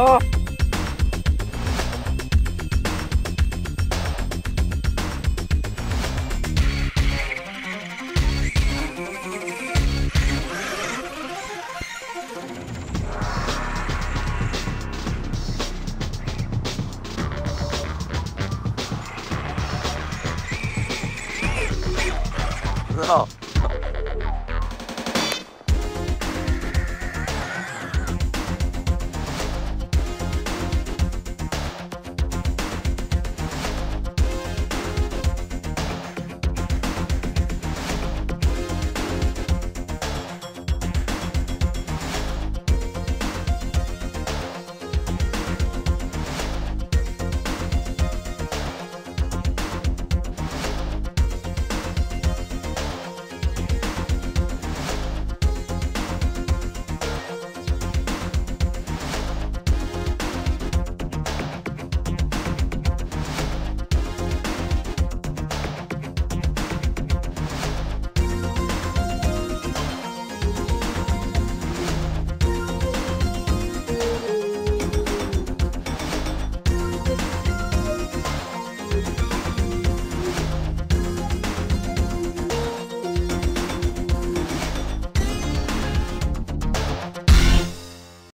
ああ